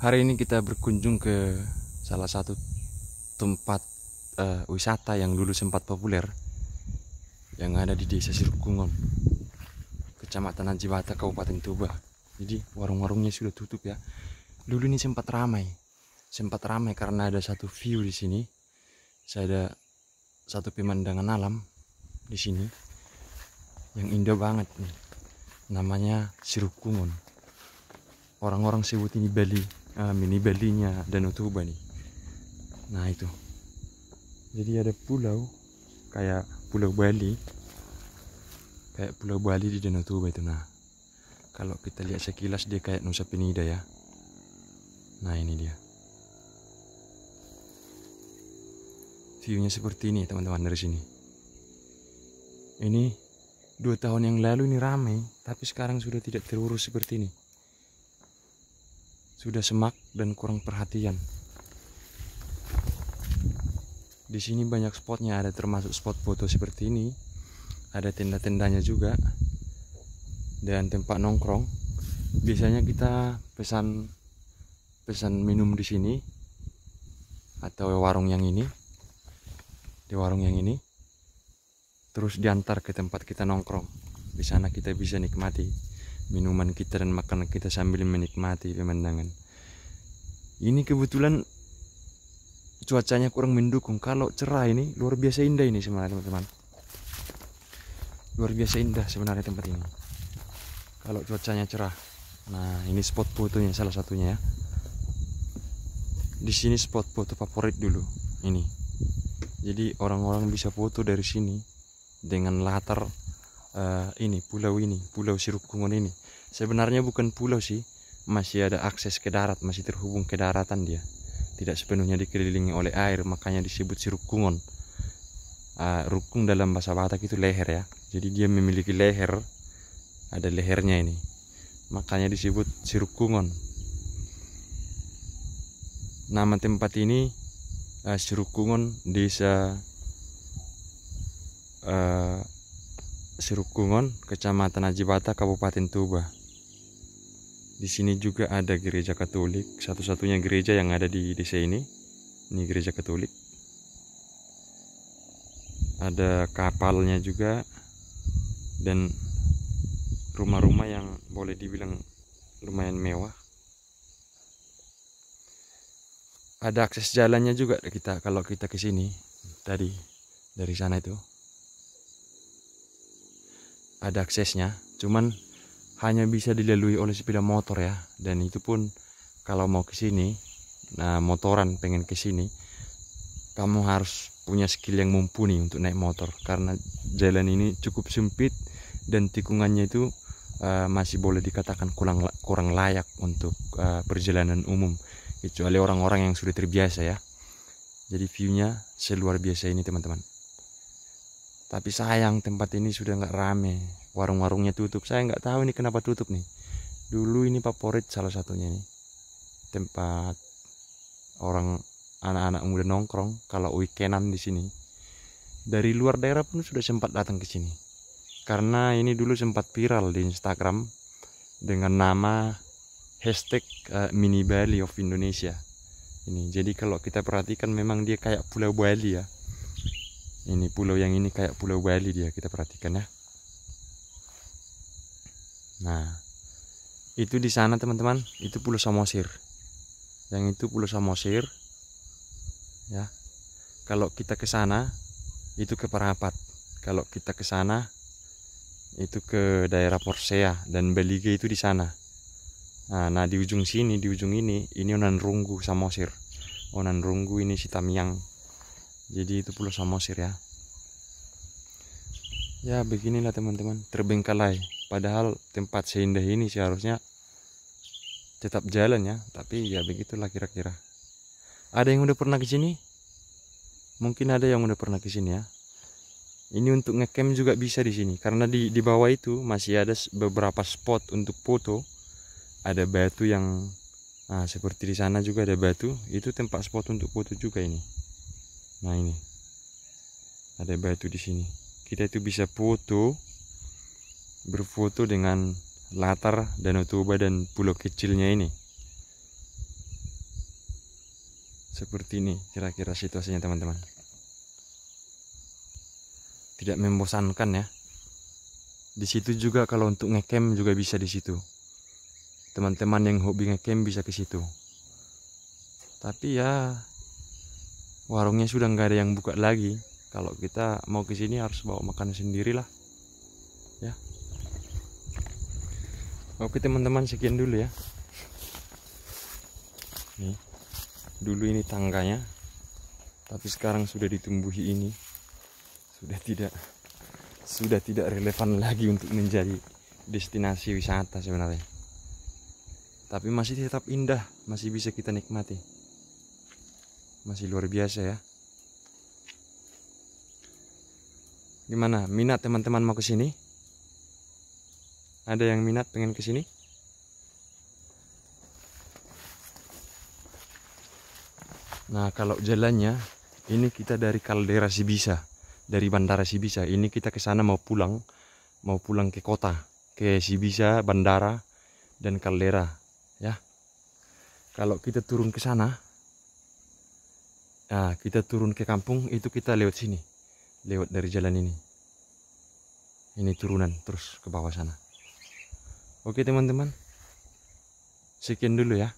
Hari ini kita berkunjung ke salah satu tempat uh, wisata yang dulu sempat populer yang ada di Desa Sirukungon, Kecamatan Najibata, Kabupaten Tuba. Jadi warung-warungnya sudah tutup ya. Dulu ini sempat ramai, sempat ramai karena ada satu view di sini. Saya ada satu pemandangan alam di sini yang indah banget nih. Namanya Sirukungon. Orang-orang sebut ini Bali uh, mini Balinya dan Utuba nih. Nah itu. Jadi ada pulau kayak pulau Bali. Kayak pulau Bali di Danau Toba itu nah. Kalau kita lihat sekilas dia kayak Nusa Penida ya. Nah ini dia. Viewnya seperti ini teman-teman dari sini. Ini dua tahun yang lalu ini ramai tapi sekarang sudah tidak terurus seperti ini sudah semak dan kurang perhatian. Di sini banyak spotnya, ada termasuk spot foto seperti ini. Ada tenda-tendanya juga. Dan tempat nongkrong. Biasanya kita pesan pesan minum di sini atau warung yang ini. Di warung yang ini. Terus diantar ke tempat kita nongkrong. Di sana kita bisa nikmati minuman kita dan makanan kita sambil menikmati pemandangan. Ini kebetulan cuacanya kurang mendukung. Kalau cerah ini luar biasa indah ini sebenarnya teman-teman. Luar biasa indah sebenarnya tempat ini. Kalau cuacanya cerah. Nah, ini spot fotonya salah satunya ya. Di sini spot foto favorit dulu. Ini. Jadi orang-orang bisa foto dari sini dengan latar uh, ini pulau ini pulau Sirukungon ini. Sebenarnya bukan pulau sih. Masih ada akses ke darat masih terhubung ke daratan dia. Tidak sepenuhnya dikelilingi oleh air makanya disebut Sirukungon uh, rukung dalam bahasa Batak itu leher ya. Jadi dia memiliki leher. Ada lehernya ini. Makanya disebut Sirukungon nama tempat ini uh, Sirukungon desa uh, Sirukungon, Kecamatan Ajibata, Kabupaten Tuba. Di sini juga ada gereja Katolik, satu-satunya gereja yang ada di desa ini. Ini gereja Katolik. Ada kapalnya juga dan rumah-rumah yang boleh dibilang lumayan mewah. Ada akses jalannya juga kita kalau kita ke sini tadi dari sana itu ada aksesnya cuman hanya bisa dilalui oleh sepeda motor ya. Dan itu pun kalau mau ke sini nah motoran pengen ke sini kamu harus punya skill yang mumpuni untuk naik motor. Karena jalan ini cukup sempit dan tikungannya itu uh, masih boleh dikatakan kurang kurang layak untuk uh, perjalanan umum. Kecuali orang-orang yang sudah terbiasa ya. Jadi viewnya seluar biasa ini teman-teman tapi sayang tempat ini sudah nggak rame. Warung-warungnya tutup. Saya nggak tahu ini kenapa tutup nih. Dulu ini favorit salah satunya nih. Tempat orang anak-anak muda nongkrong kalau weekendan di sini. Dari luar daerah pun sudah sempat datang ke sini. Karena ini dulu sempat viral di Instagram dengan nama hashtag uh, mini Bali of Indonesia. Ini jadi kalau kita perhatikan memang dia kayak pulau Bali ya ini pulau yang ini kayak pulau Bali dia kita perhatikan ya. Nah itu di sana teman-teman. Itu pulau Samosir. Yang itu pulau Samosir ya. Kalau kita ke sana itu ke Parapat. Kalau kita ke sana itu ke daerah Porsea dan Belige itu di sana. Nah, nah di ujung sini di ujung ini ini Onan Runggu Samosir. Onan Runggu ini Sitamiang jadi itu pulau Samosir ya. Ya beginilah teman-teman. Terbengkalai. Padahal tempat seindah ini seharusnya tetap jalan ya. Tapi ya begitulah kira-kira. Ada yang udah pernah ke sini? Mungkin ada yang udah pernah ke sini ya. Ini untuk ngecamp juga bisa di sini. Karena di di bawah itu masih ada beberapa spot untuk foto. Ada batu yang nah seperti di sana juga ada batu. Itu tempat spot untuk foto juga ini Nah ini. Ada batu di sini. Kita itu bisa foto, berfoto dengan latar Danau Toba dan pulau kecilnya ini. seperti ini kira-kira situasinya teman-teman. Tidak membosankan ya. Di situ juga kalau untuk ngecamp juga bisa di situ. Teman-teman yang hobi ngecamp bisa ke situ. Tapi ya warungnya sudah nggak ada yang buka lagi. Kalau kita mau ke sini harus bawa makanan sendirilah ya. Oke teman-teman sekian dulu ya. Nih dulu ini tangganya tapi sekarang sudah ditumbuhi ini. Sudah tidak sudah tidak relevan lagi untuk menjadi destinasi wisata sebenarnya. Tapi masih tetap indah masih bisa kita nikmati masih luar biasa ya gimana minat teman-teman mau ke sini ada yang minat pengen ke sini nah kalau jalannya ini kita dari kaldera Sibisa dari Bandara Sibisa. Ini kita ke sana mau pulang, mau pulang ke kota, ke Sibisa, Bandara dan Caldera, ya. Kalau kita turun ke sana, nah kita turun ke kampung itu kita lewat sini, lewat dari jalan ini. Ini turunan terus ke bawah sana. Oke teman-teman, sekian dulu ya.